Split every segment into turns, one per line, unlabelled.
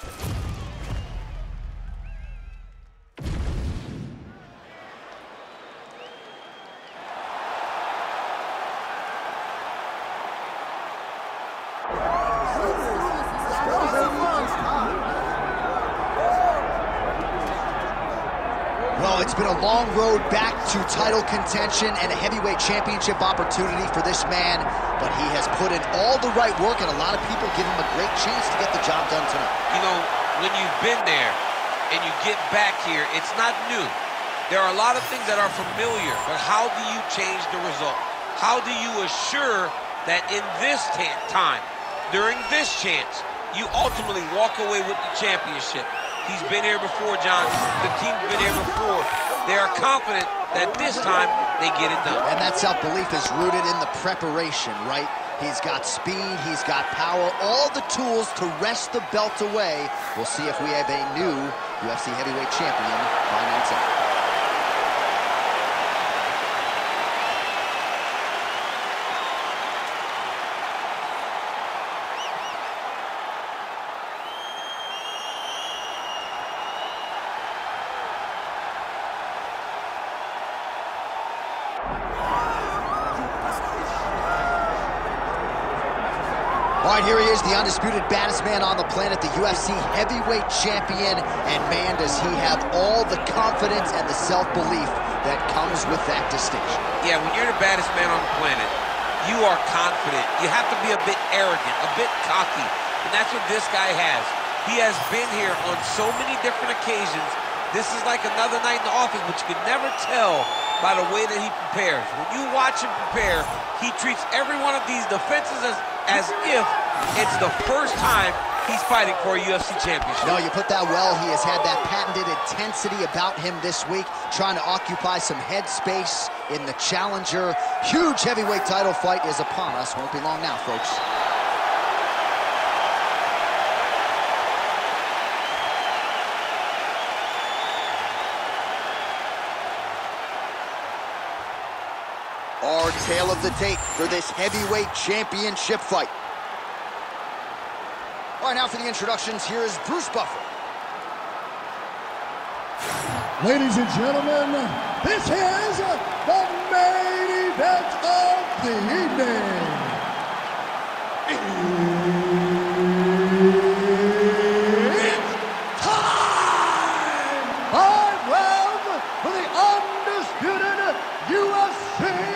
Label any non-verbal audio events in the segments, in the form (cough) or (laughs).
Well, it's been a long road back to title contention and a heavyweight championship opportunity for this man, but he has put in all the right work, and a lot of people give him a great chance to get the job done tonight.
You know, when you've been there and you get back here, it's not new. There are a lot of things that are familiar, but how do you change the result? How do you assure that in this time, during this chance, you ultimately walk away with the championship? He's been here before, John. The team's been here before. They are confident that this time they get it done.
And that self-belief is rooted in the preparation, right? He's got speed, he's got power, all the tools to wrest the belt away. We'll see if we have a new UFC heavyweight champion by night's All right, here he is, the undisputed baddest man on the planet, the UFC heavyweight champion. And man, does he have all the confidence and the self-belief that comes with that distinction.
Yeah, when you're the baddest man on the planet, you are confident. You have to be a bit arrogant, a bit cocky. And that's what this guy has. He has been here on so many different occasions. This is like another night in the office, but you can never tell by the way that he prepares. When you watch him prepare, he treats every one of these defenses as, as if it's the first time he's fighting for a UFC championship.
No, you put that well. He has had that patented intensity about him this week, trying to occupy some headspace in the challenger. Huge heavyweight title fight is upon us. Won't be long now, folks. Tale of the tape for this heavyweight championship fight. All right, now for the introductions, here is Bruce Buffer.
Ladies and gentlemen, this is the main event of the evening. It's time! Five rounds for the undisputed UFC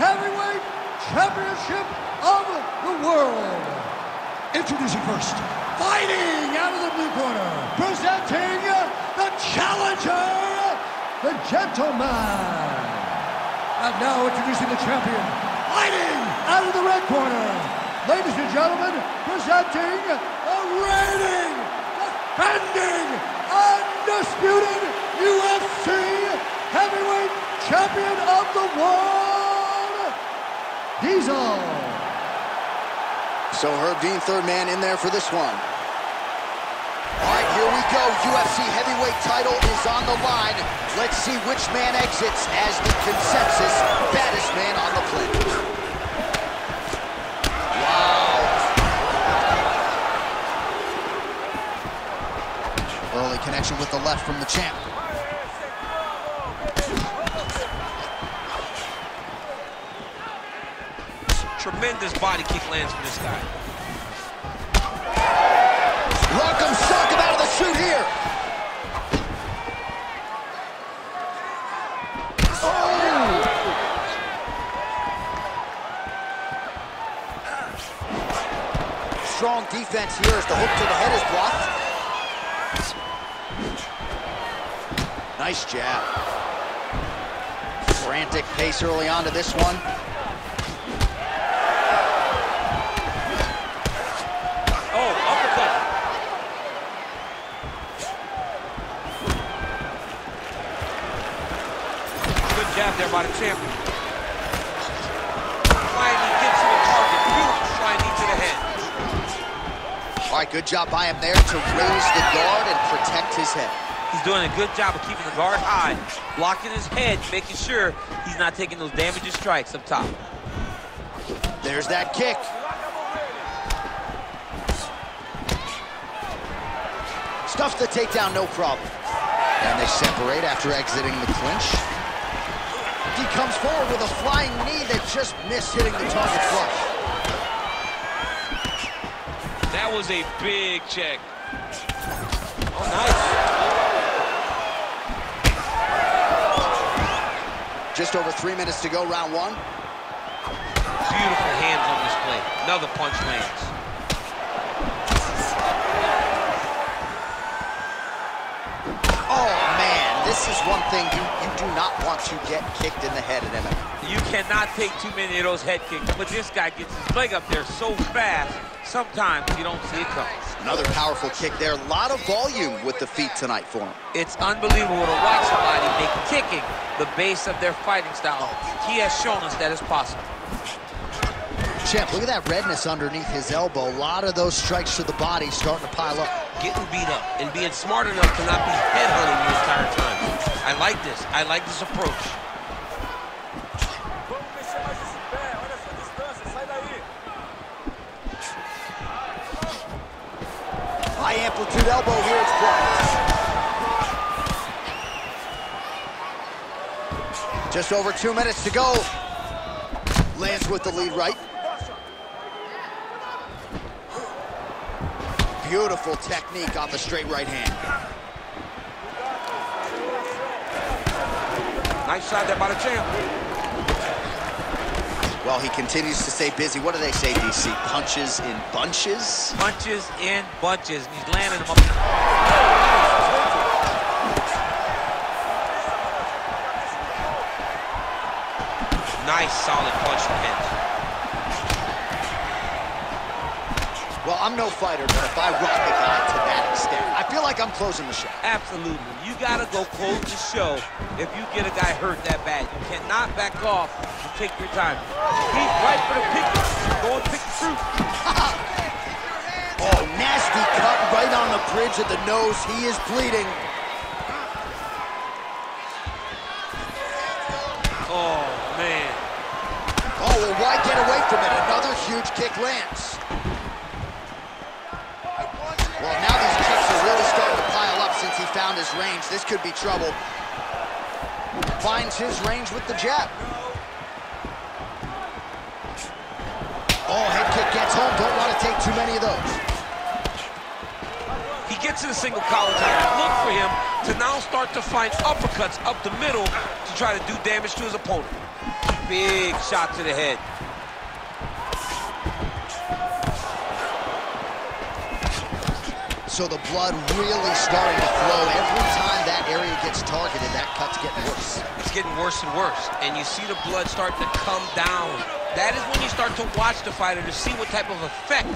Heavyweight Championship of the world. Introducing first, fighting out of the blue corner, presenting the challenger, the gentleman. And now introducing the champion, fighting out of the red corner. Ladies and gentlemen, presenting the reigning, defending, undisputed UFC heavyweight champion of the world, Diesel.
So Herb Dean, third man in there for this one. All right, here we go. UFC heavyweight title is on the line. Let's see which man exits as the consensus baddest man on the planet. Wow. Early connection with the left from the champ.
Tremendous body kick lands for this guy.
Rock'em sock him out of the chute here. Oh! Strong defense here as the hook to the head is blocked. Nice jab. Frantic pace early on to this one.
Jab there by the champion. Gets to the target. Beautiful knee to the head.
All right, good job by him there to raise the guard and protect his head.
He's doing a good job of keeping the guard high, blocking his head, making sure he's not taking those damaging strikes up top.
There's that kick. Stuffs the takedown, no problem. And they separate after exiting the clinch. He comes forward with a flying knee that just missed hitting the target flush.
That was a big check. Oh, nice.
Just over three minutes to go, round one.
Beautiful hands on this display. Another punch lands.
Oh, man, this is one thing you, you do not want to get kicked in the head at MMA.
You cannot take too many of those head kicks, but this guy gets his leg up there so fast, sometimes you don't see it coming.
Another powerful kick there. A lot of volume with the feet tonight for him.
It's unbelievable to watch somebody make kicking the base of their fighting style. He has shown us that it's possible.
Champ, look at that redness underneath his elbow. A lot of those strikes to the body starting to pile up.
Getting beat up and being smart enough to not be headhunting the entire time. I like this. I like this approach.
High amplitude elbow here, it's blocked. Just over two minutes to go. Lands with the lead right. Beautiful technique on the straight right hand.
Nice shot there by the champ.
Well, he continues to stay busy. What do they say, DC? Punches in bunches?
Punches in bunches. He's landing them up. Nice, solid punch from Hens.
I'm no fighter, but if I rock a guy to that extent, I feel like I'm closing the show.
Absolutely. You gotta go close the show if you get a guy hurt that bad. You cannot back off You take your time. He's right for the pick. Go and pick the truth. (laughs)
Oh, nasty cut right on the bridge of the nose. He is bleeding.
Oh, man.
Oh, well, why get away from it? Another huge kick lands. Well, now these kicks are really starting to pile up since he found his range. This could be trouble. Finds his range with the jab. Oh, head kick gets home. Don't want to take too many of those.
He gets in a single collar. Look for him to now start to find uppercuts up the middle to try to do damage to his opponent. Big shot to the head.
So the blood really starting to flow. Every time that area gets targeted, that cut's getting worse.
It's getting worse and worse. And you see the blood starting to come down. That is when you start to watch the fighter to see what type of effect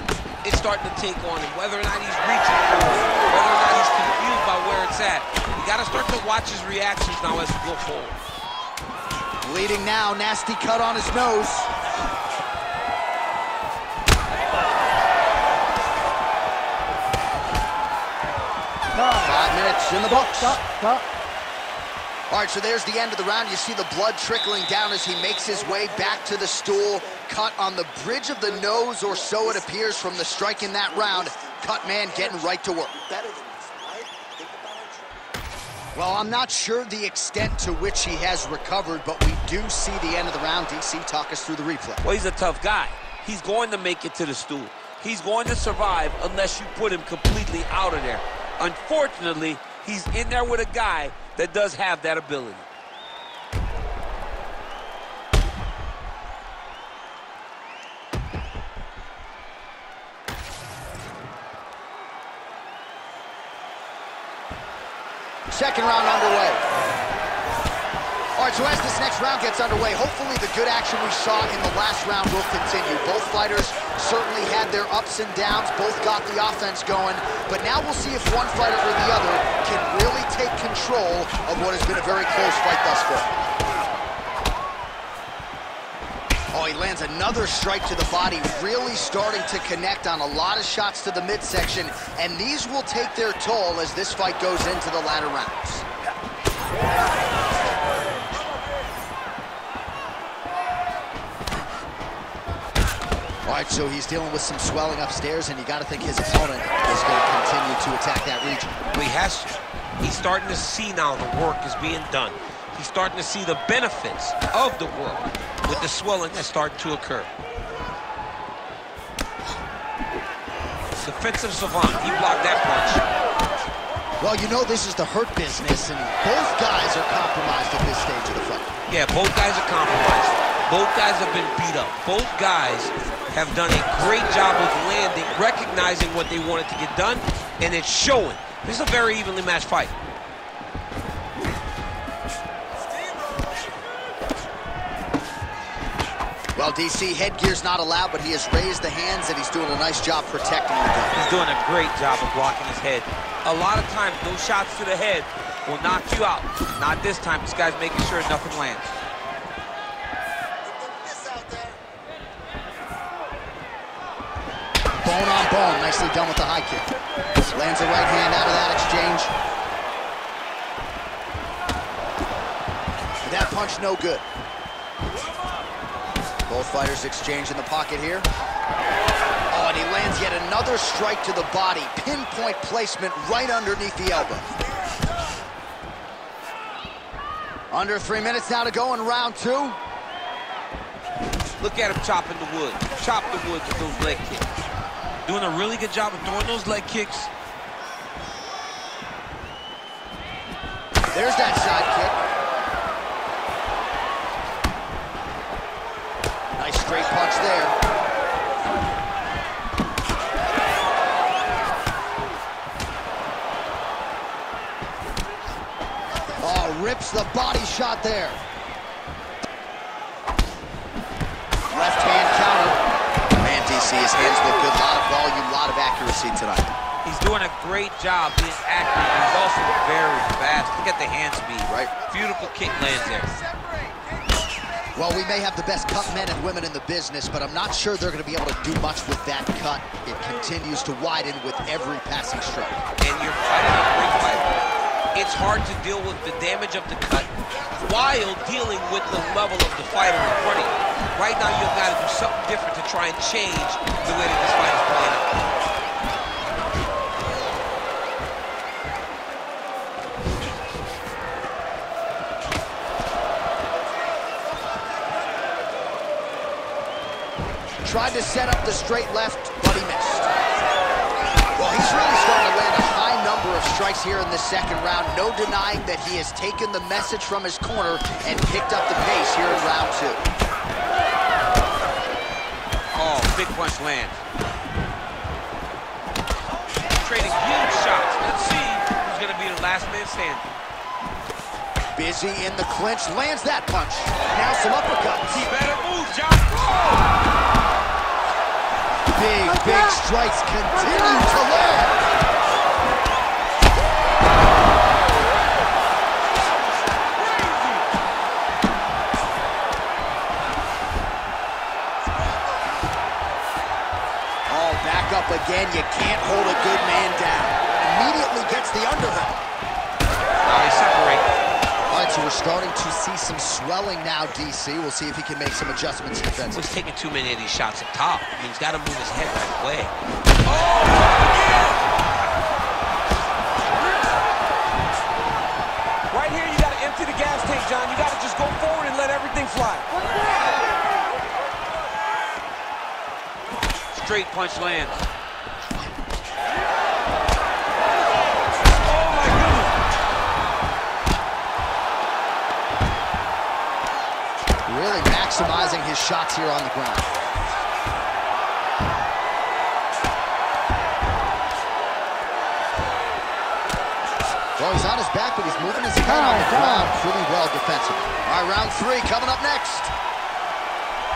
it's starting to take on him, whether or not he's reaching for it, whether or not he's confused by where it's at. You got to start to watch his reactions now as we go forward.
Bleeding now, nasty cut on his nose. Five minutes in the books. All right, so there's the end of the round. You see the blood trickling down as he makes his way back to the stool. Cut on the bridge of the nose, or so it appears from the strike in that round. Cut man getting right to work. Well, I'm not sure the extent to which he has recovered, but we do see the end of the round. DC, talk us through the replay.
Well, he's a tough guy. He's going to make it to the stool. He's going to survive unless you put him completely out of there. Unfortunately, he's in there with a guy that does have that ability.
Second round underway. All right, so as this next round gets underway, hopefully the good action we saw in the last round will continue. Both fighters certainly had their ups and downs, both got the offense going, but now we'll see if one fighter or the other can really take control of what has been a very close fight thus far. Oh, he lands another strike to the body, really starting to connect on a lot of shots to the midsection, and these will take their toll as this fight goes into the latter rounds. All right, so he's dealing with some swelling upstairs, and you got to think his opponent is going to continue to attack that region.
Well, he has to. He's starting to see now the work is being done. He's starting to see the benefits of the work with the swelling that's starting to occur. Defensive savant, he blocked that punch.
Well, you know this is the hurt business, and both guys are compromised at this stage of the fight.
Yeah, both guys are compromised. Both guys have been beat up. Both guys have done a great job of landing, recognizing what they wanted to get done, and it's showing. This is a very evenly matched fight.
Well, DC, headgear's not allowed, but he has raised the hands, and he's doing a nice job protecting the gun.
He's doing a great job of blocking his head. A lot of times, those shots to the head will knock you out. Not this time. This guy's making sure nothing lands.
Bone on bone, nicely done with the high kick. Lands a right hand out of that exchange. That punch no good. Both fighters exchange in the pocket here. Oh, and he lands yet another strike to the body. Pinpoint placement right underneath the elbow. Under three minutes now to go in round two.
Look at him chopping the wood. Chop the wood with those leg kicks. Doing a really good job of throwing those leg kicks.
There's that side kick. Nice straight punch there. Oh, rips the body shot there. His hands look good. A lot of volume, a lot of accuracy tonight.
He's doing a great job being accurate. He's also very fast. Look at the hand speed.
Right.
Beautiful kick lands there.
Well, we may have the best cut men and women in the business, but I'm not sure they're going to be able to do much with that cut. It continues to widen with every passing stroke.
And you're fighting a great fight. It's hard to deal with the damage of the cut while dealing with the level of the fighter Right now, you've got to do something different to try and change the way that this fight is playing out.
Tried to set up the straight left, but he missed. Well, he's really starting to land a high number of strikes here in the second round. No denying that he has taken the message from his corner and picked up the pace here in round two.
Oh, big punch lands. Trading huge shots. Let's see who's going to be the last man standing.
Busy in the clinch, lands that punch. Now some uppercuts.
He better move, John. Oh!
Big, big strikes continue to land. Again. You can't hold a good man down. Immediately gets the underhook.
Now they separate.
All right, so we're starting to see some swelling now, DC. We'll see if he can make some adjustments
Well,
defensively.
he's taking too many of these shots up top. I mean, he's got to move his head right away.
Oh, right here, you got to empty the gas tank, John. You got to just go forward and let everything fly.
Straight punch lands.
Maximizing his shots here on the ground. Well, he's on his back, but he's moving his head on the ground pretty well defensively. All right, round three coming up next.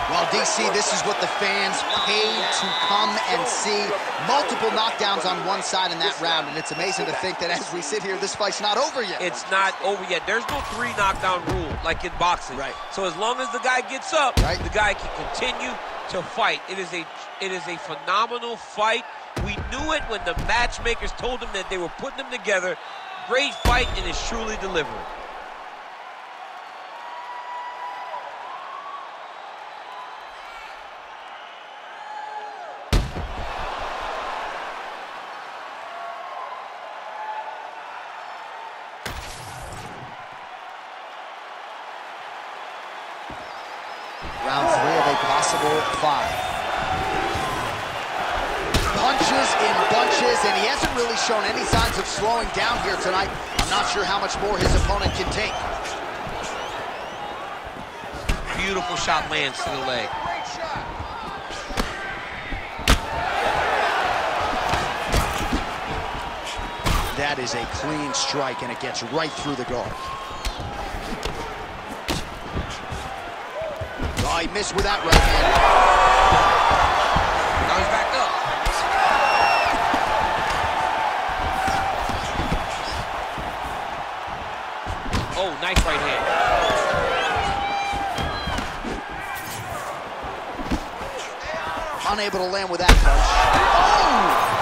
Well, DC, this is what the fans paid to come and see. Multiple knockdowns on one side in that round, and it's amazing to think that as we sit here, this fight's not over yet.
It's not over yet. There's no three knockdown rule like in boxing.
Right.
So as long as the guy gets up,
Right.
the guy can continue to fight. It is a it is a phenomenal fight. We knew it when the matchmakers told them that they were putting them together. Great fight and it's truly delivering.
Possible five. Punches in bunches, and he hasn't really shown any signs of slowing down here tonight. I'm not sure how much more his opponent can take.
Beautiful shot lands to the leg.
That is a clean strike, and it gets right through the guard. Oh, he missed with that right hand.
Now he's back up. Oh, nice right hand.
Unable to land with that punch. Oh!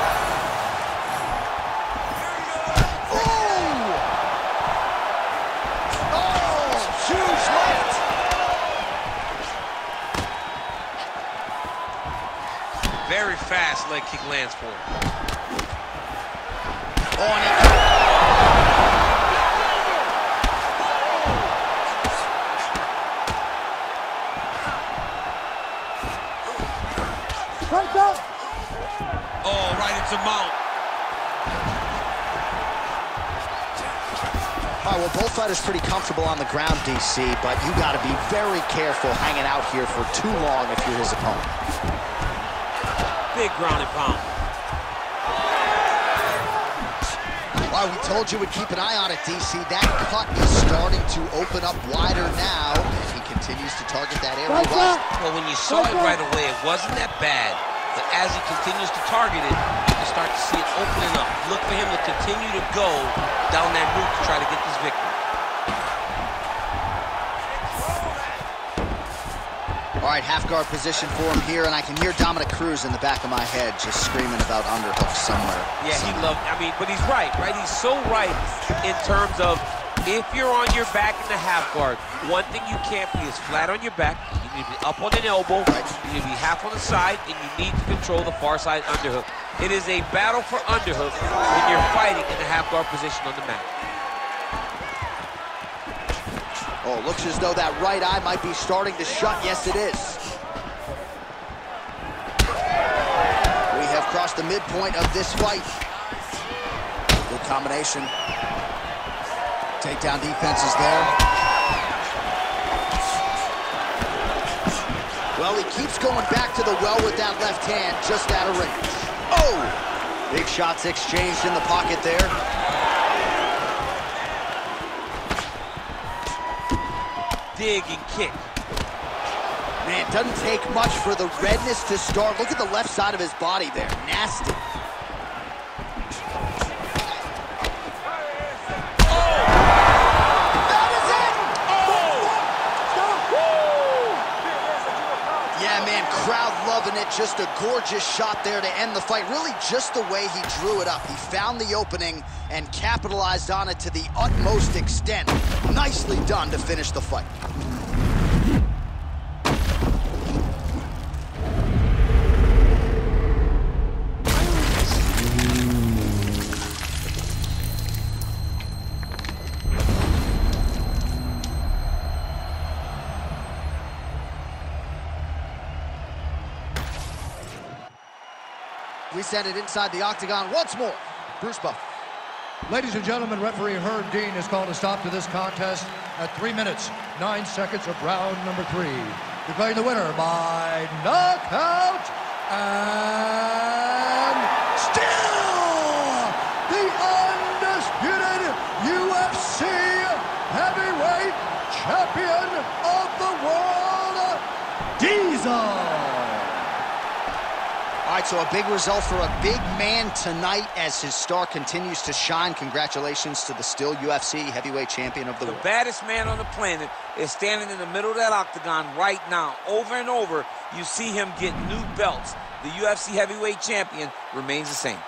Very fast leg kick lands for him.
Oh, and he
Oh, right into mount.
All right, well, both fighters pretty comfortable on the ground, DC, but you got to be very careful hanging out here for too long if you're his opponent.
Big ground and pound.
Well, we told you we'd keep an eye on it, DC. That cut is starting to open up wider now, and he continues to target that area well.
Well, when you saw it right away, it wasn't that bad. But as he continues to target it, you can start to see it opening up. Look for him to continue to go down that route to try to get this victory.
All right, half guard position for him here, and I can hear Dominick Cruz in the back of my head just screaming about underhooks somewhere.
Yeah, he loved. I mean, but he's right, right? He's so right in terms of if you're on your back in the half guard, one thing you can't be is flat on your back. You need to be up on an elbow. You need to be half on the side, and you need to control the far side underhook. It is a battle for underhook when you're fighting in the half guard position on the mat.
Oh, looks as though that right eye might be starting to shut. Yes, it is. We have crossed the midpoint of this fight. Good combination. Takedown defense is there. Well, he keeps going back to the well with that left hand, just out of range. Oh! Big shots exchanged in the pocket there.
Dig and kick.
Man, it doesn't take much for the redness to start. Look at the left side of his body there. Nasty. Just a gorgeous shot there to end the fight. Really just the way he drew it up. He found the opening and capitalized on it to the utmost extent. Nicely done to finish the fight. Send it inside the octagon once more. Bruce Buff.
Ladies and gentlemen, referee Herb Dean has called a stop to this contest at 3 minutes, 9 seconds of round number 3. Declaring the winner by knockout and still the undisputed UFC heavyweight champion of the world, Diesel.
All right, so a big result for a big man tonight as his star continues to shine. Congratulations to the still UFC heavyweight champion of the
The
world.
baddest man on the planet is standing in the middle of that octagon right now. Over and over, you see him get new belts. The UFC heavyweight champion remains the same.